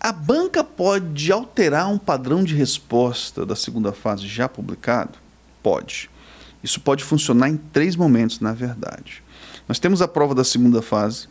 A banca pode alterar um padrão de resposta da segunda fase já publicado? Pode. Isso pode funcionar em três momentos, na verdade. Nós temos a prova da segunda fase.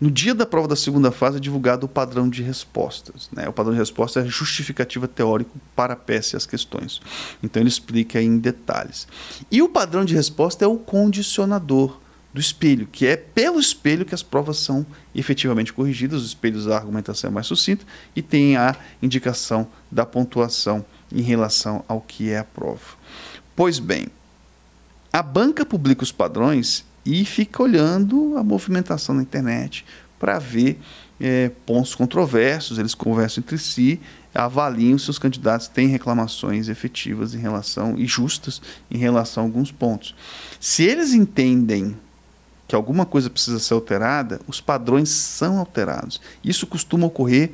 No dia da prova da segunda fase é divulgado o padrão de respostas. Né? O padrão de resposta é justificativa teórico para a peça e as questões. Então ele explica em detalhes. E o padrão de resposta é o condicionador do espelho, que é pelo espelho que as provas são efetivamente corrigidas. Os espelhos a argumentação é mais sucinta e tem a indicação da pontuação em relação ao que é a prova. Pois bem, a banca publica os padrões e fica olhando a movimentação na internet para ver é, pontos controversos, eles conversam entre si, avaliam se os candidatos têm reclamações efetivas em relação e justas em relação a alguns pontos. Se eles entendem que alguma coisa precisa ser alterada, os padrões são alterados. Isso costuma ocorrer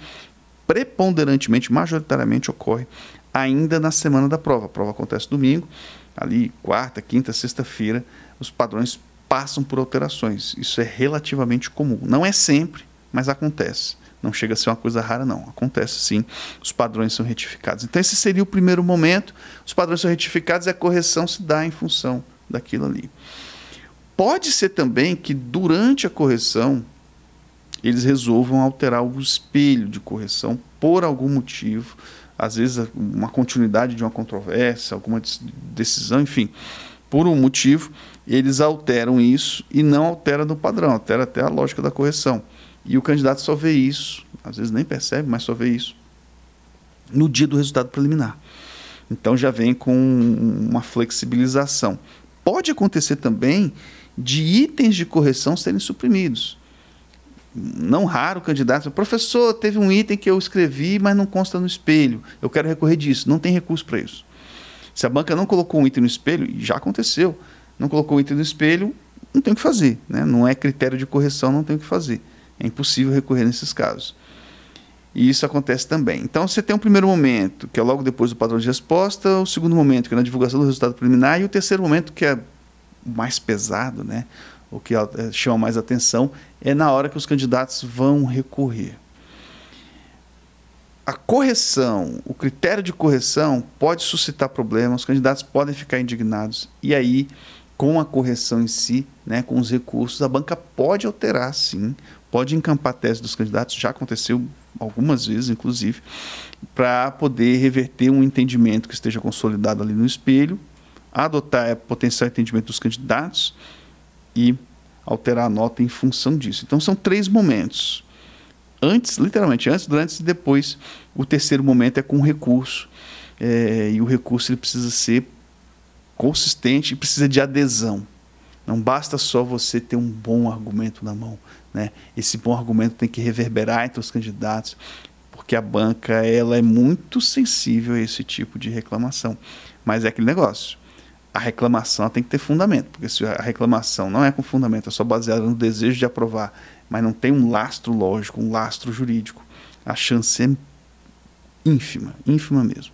preponderantemente, majoritariamente ocorre ainda na semana da prova. A prova acontece domingo, ali quarta, quinta, sexta-feira, os padrões passam por alterações. Isso é relativamente comum. Não é sempre, mas acontece. Não chega a ser uma coisa rara, não. Acontece sim, os padrões são retificados. Então, esse seria o primeiro momento. Os padrões são retificados e a correção se dá em função daquilo ali. Pode ser também que durante a correção eles resolvam alterar o espelho de correção por algum motivo às vezes uma continuidade de uma controvérsia, alguma decisão, enfim, por um motivo, eles alteram isso e não altera no padrão, altera até a lógica da correção. E o candidato só vê isso, às vezes nem percebe, mas só vê isso no dia do resultado preliminar. Então já vem com uma flexibilização. Pode acontecer também de itens de correção serem suprimidos não raro candidato, professor, teve um item que eu escrevi, mas não consta no espelho. Eu quero recorrer disso. Não tem recurso para isso. Se a banca não colocou um item no espelho, já aconteceu, não colocou um item no espelho, não tem o que fazer. Né? Não é critério de correção, não tem o que fazer. É impossível recorrer nesses casos. E isso acontece também. Então você tem um primeiro momento, que é logo depois do padrão de resposta, o segundo momento, que é na divulgação do resultado preliminar, e o terceiro momento, que é mais pesado, né? o que eh, chama mais atenção é na hora que os candidatos vão recorrer. A correção, o critério de correção pode suscitar problemas, os candidatos podem ficar indignados, e aí, com a correção em si, né, com os recursos, a banca pode alterar, sim, pode encampar a tese dos candidatos, já aconteceu algumas vezes, inclusive, para poder reverter um entendimento que esteja consolidado ali no espelho, adotar o potencial entendimento dos candidatos e alterar a nota em função disso. Então são três momentos. Antes, literalmente, antes, durante e depois. O terceiro momento é com recurso. É, e o recurso ele precisa ser consistente e precisa de adesão. Não basta só você ter um bom argumento na mão. Né? Esse bom argumento tem que reverberar entre os candidatos, porque a banca ela é muito sensível a esse tipo de reclamação. Mas é aquele negócio a reclamação tem que ter fundamento, porque se a reclamação não é com fundamento, é só baseada no desejo de aprovar, mas não tem um lastro lógico, um lastro jurídico, a chance é ínfima, ínfima mesmo.